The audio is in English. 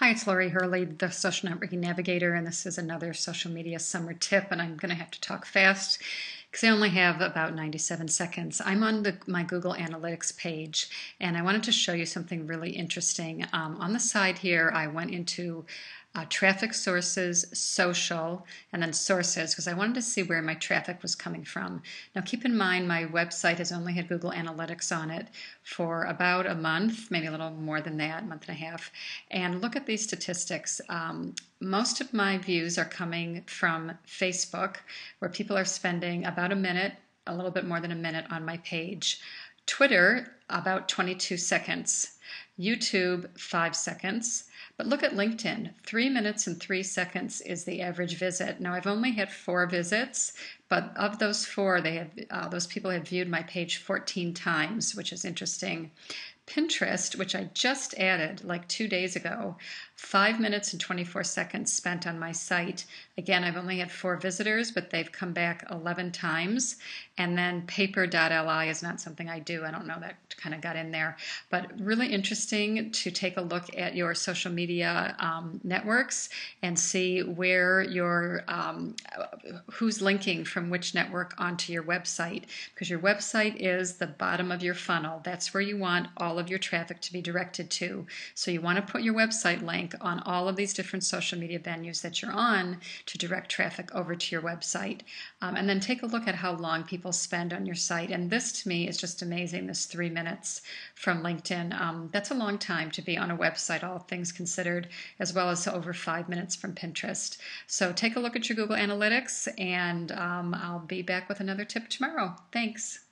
Hi, it's Laurie Hurley, the Social Networking Navigator, and this is another social media summer tip. And I'm going to have to talk fast because I only have about 97 seconds. I'm on the, my Google Analytics page, and I wanted to show you something really interesting. Um, on the side here, I went into uh, traffic sources, social, and then sources because I wanted to see where my traffic was coming from. Now, keep in mind, my website has only had Google Analytics on it for about a month, maybe a little more than that, month and a half. And look at these statistics. Um, most of my views are coming from Facebook, where people are spending about a minute, a little bit more than a minute on my page. Twitter, about 22 seconds. YouTube, five seconds. But look at LinkedIn. Three minutes and three seconds is the average visit. Now, I've only had four visits, but of those four, they have uh, those people have viewed my page 14 times, which is interesting. Pinterest, which I just added like two days ago, five minutes and 24 seconds spent on my site. Again, I've only had four visitors, but they've come back 11 times. And then paper.li is not something I do. I don't know that kind of got in there. But really interesting to take a look at your social media um, networks and see where your um, who's linking from which network onto your website because your website is the bottom of your funnel. That's where you want all of your traffic to be directed to. So you want to put your website link on all of these different social media venues that you're on to direct traffic over to your website. Um, and then take a look at how long people spend on your site. And this to me is just amazing this three minutes from LinkedIn. Um, that's a long time to be on a website, all things considered, as well as over five minutes from Pinterest. So take a look at your Google Analytics, and um, I'll be back with another tip tomorrow. Thanks.